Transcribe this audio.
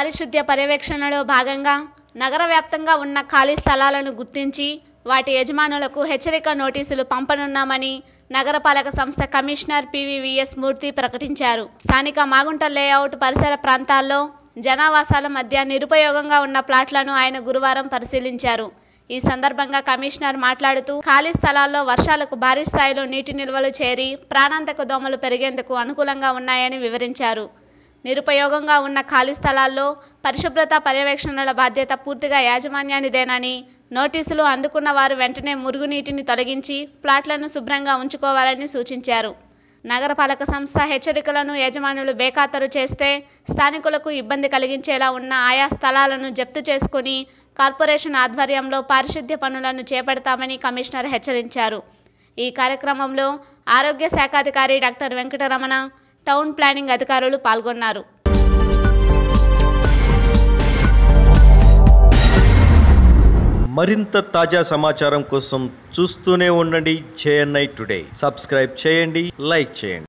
పారిశుద్ధ్య పర్యవేక్షణలో భాగంగా నగర వ్యాప్తంగా ఉన్న ఖాళీ స్థలాలను గుర్తించి వాటి యజమానులకు హెచ్చరిక నోటీసులు పంపనున్నామని నగరపాలక సంస్థ కమిషనర్ పివివిఎస్ మూర్తి ప్రకటించారు. స్థానిక మాగుంట లేఅవుట్ పరిసర ప్రాంతాల్లో జనావాసాల మధ్య నిరుపయోగంగా ఉన్న ప్లాట్లను ఆయన గురువారం పరిశీలించారు. ఈ సందర్భంగా కమిషనర్ మాట్లాడుతూ ఖాళీ స్థలాల్లో వర్షాలకు భారీ స్థాయిలో నీటి నిల్వలు చేరి ప్రాణాంతక దోమలు పెరిగేందుకు అనుకూలంగా ఉన్నాయని వివరించారు. నిరుపయోగంగా ఉన్న ఖాళీ స్థలాల్లో పరిశుభ్రత పర్యవేక్షణల బాధ్యత పూర్తిగా యాజమాన్యానిదేనని నోటీసులు అందుకున్న వారు వెంటనే మురుగునీటిని తొలగించి ప్లాట్లను శుభ్రంగా ఉంచుకోవాలని సూచించారు. నగరపాలక సంస్థ హెచ్చరికలను యజమానులు బేఖాతరు చేస్తే స్థానికులకు ఇబ్బంది కలిగించేలా ఉన్న ఆయా స్థలాలను జప్తు చేసుకుని కార్పొరేషన్ ఆధ్వర్యంలో పారిశుద్ధ్య పనులను చేపడతామని కమిషనర్ హెచ్చరించారు. ఈ కార్యక్రమంలో ఆరోగ్య శాఖాధికారి డాక్టర్ వెంకటరమణ టౌన్ ప్లానింగ్ అధికారులు పాల్గొన్నారు. మరింత తాజా సమాచారం కోసం చూస్తూనే ఉండండి జేఎన్ఐ టుడే. సబ్స్క్రైబ్ చేయండి లైక్ చేయండి.